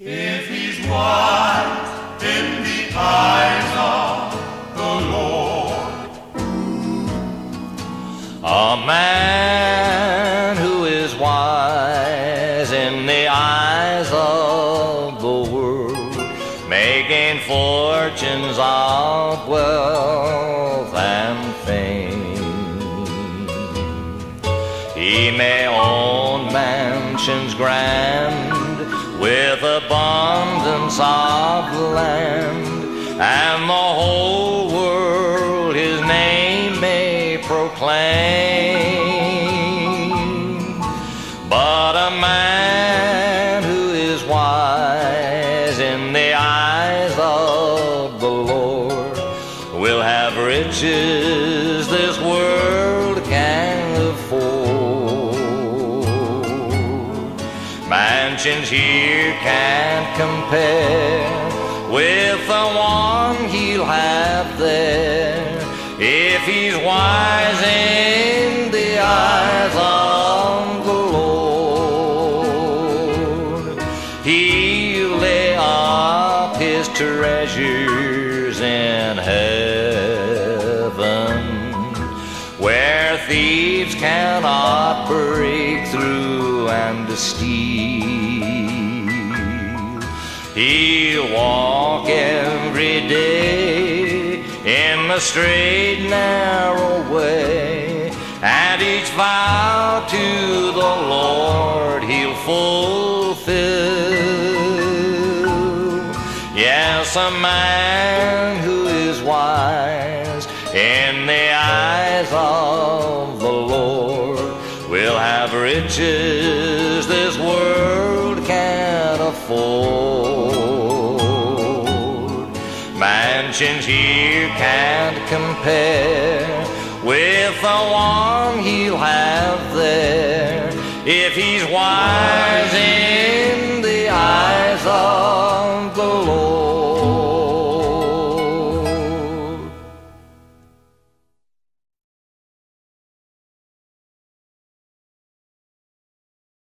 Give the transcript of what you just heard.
If he's wise in the eyes of the Lord, A man who is wise in the eyes of the world, making fortunes of wealth and fame. He may own mansions grand with abundance of land, and the whole world his name may proclaim. But a man who is wise in the eyes of the Lord will have riches this world Mansions here can't compare with the one he'll have there if he's wise in the eyes of the Lord. He'll lay up his treasures in heaven where thieves cannot break through and steal. He'll walk every day in the straight, narrow way, and each vow to the Lord he'll fulfill. Yes, a man who is wise in the eyes of riches this world can't afford. Mansions here can't compare with the one he'll have there if wise